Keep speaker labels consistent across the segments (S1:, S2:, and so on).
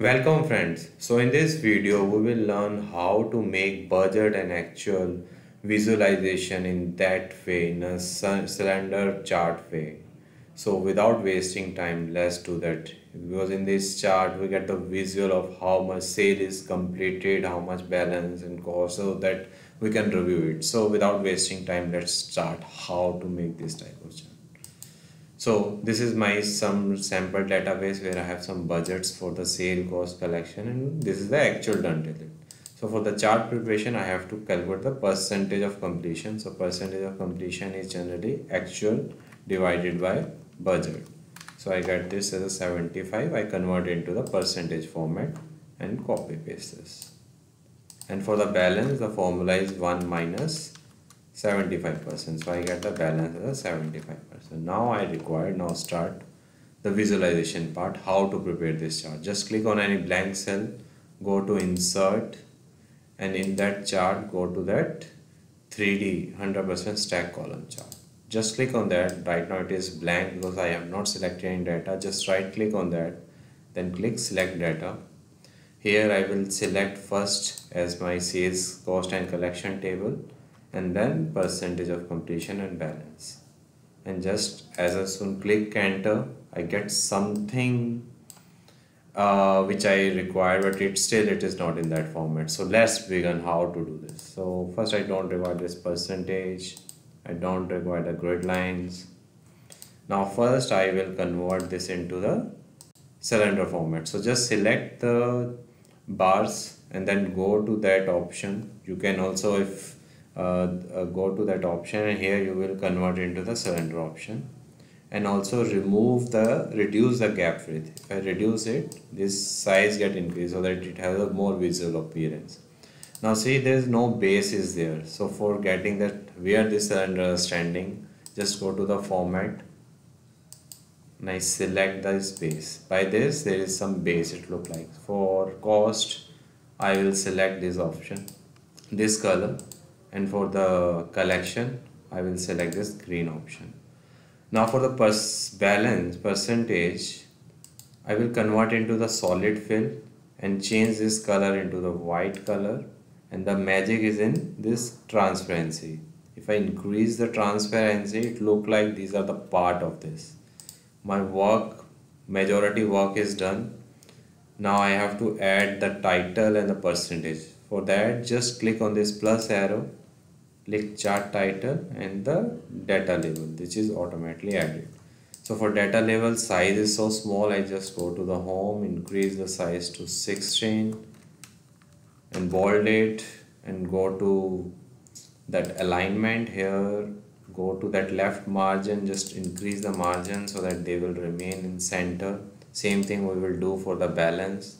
S1: Welcome friends. So in this video we will learn how to make budget and actual visualization in that way in a cylinder chart way. So without wasting time let's do that because in this chart we get the visual of how much sale is completed, how much balance and cost so that we can review it. So without wasting time let's start how to make this type of chart. So this is my some sample database where I have some budgets for the sale cost collection and this is the actual done till it. So for the chart preparation I have to calculate the percentage of completion. So percentage of completion is generally actual divided by budget. So I get this as a 75. I convert into the percentage format and copy paste this. And for the balance the formula is 1 minus 75% so I get the balance as a 75% now I require now start the visualization part how to prepare this chart. Just click on any blank cell go to insert and in that chart go to that 3D 100% stack column chart. Just click on that. Right now it is blank because I have not selected any data. Just right click on that then click select data. Here I will select first as my sales cost and collection table and then percentage of completion and balance. And just as I soon click enter I get something uh, which I require but it still it is not in that format. So let's begin how to do this. So first I don't require this percentage. I don't require the grid lines. Now first I will convert this into the cylinder format. So just select the bars and then go to that option. You can also if Uh, uh, go to that option and here you will convert into the cylinder option. And also remove the reduce the gap width. If I reduce it this size get increased so that it has a more visual appearance. Now see there is no base is there. So for getting that where this cylinder is standing just go to the format. And I select the base by this there is some base it look like. For cost I will select this option. This color and for the collection I will select this green option. Now for the balance percentage I will convert into the solid fill and change this color into the white color. And the magic is in this transparency. If I increase the transparency it look like these are the part of this. My work majority work is done. Now I have to add the title and the percentage. For that just click on this plus arrow click chart title and the data label which is automatically added. So for data label size is so small I just go to the home increase the size to 16 and bold it and go to that alignment here go to that left margin just increase the margin so that they will remain in center. Same thing we will do for the balance.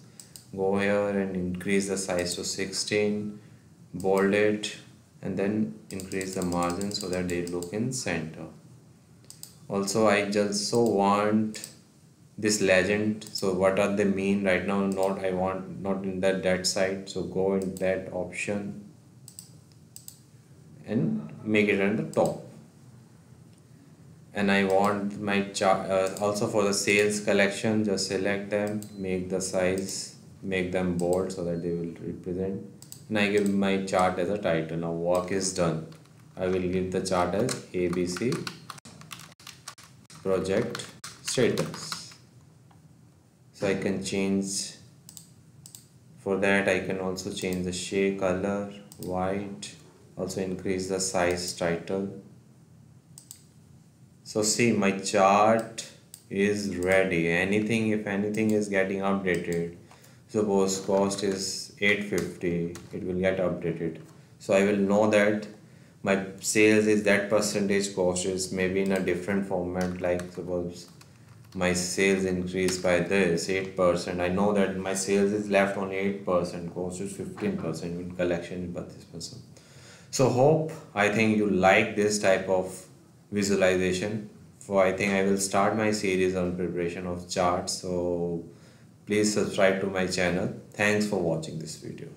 S1: Go here and increase the size to 16 bold it and then increase the margin so that they look in center. Also I just so want this legend. So what are they mean right now? Not I want not in that that side. So go in that option and make it on the top. And I want my chart uh, also for the sales collection just select them make the size make them bold so that they will represent and I give my chart as a title. Now work is done. I will give the chart as ABC project status. So I can change. For that I can also change the shade color white. Also increase the size title. So see my chart is ready. Anything if anything is getting updated suppose cost is 850 it will get updated. So I will know that my sales is that percentage cost is maybe in a different format like suppose my sales increased by this 8% I know that my sales is left on 8% cost is 15% in collection this person. So hope I think you like this type of visualization. For I think I will start my series on preparation of charts. So Please subscribe to my channel. Thanks for watching this video.